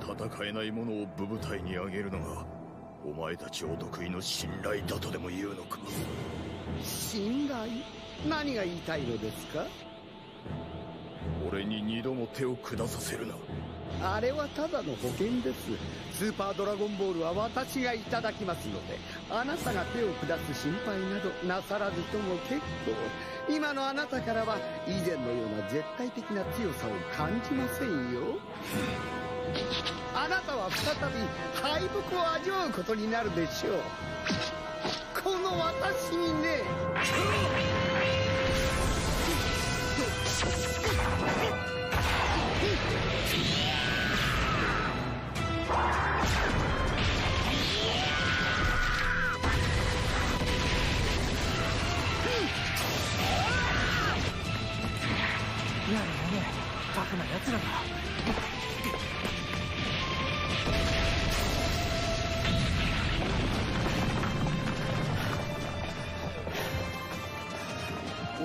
戦えないものを部部隊にあげるのがお前たちお得意の信頼だとでも言うのか？信頼？何が言いたいのですか？に二度も手を下させるな。あれはただの保険です。スーパードラゴンボールは私がいただきますのであなたが手を下す心配などなさらずとも結構。今のあなたからは以前のような絶対的な強さを感じませんよ。あなたは再び敗北を味わうことになるでしょう。この私にね。バカな奴らだ。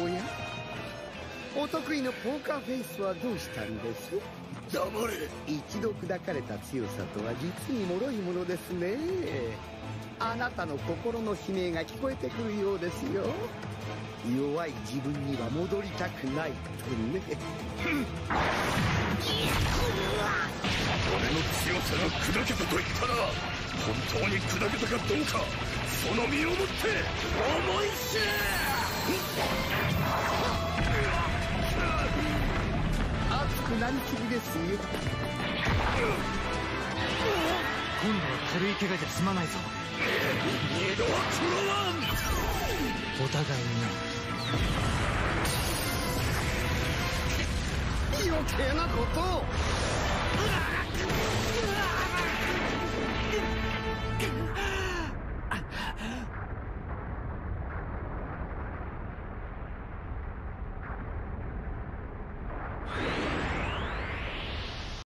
おや？お得意のポーカーフェイスはどうしたんです？黙れ。一度砕かれた強さとは実に脆いものですね。あなたの心の悲鳴が聞こえてくるようですよ。弱い自分には戻りたくない。とね俺の強さが砕けたと言ったら本当に砕けたかどうかその身をもって思い知れ熱くなりすぎですよ軽い怪我じゃ済まないぞ。ワンお互いに。余計なことを。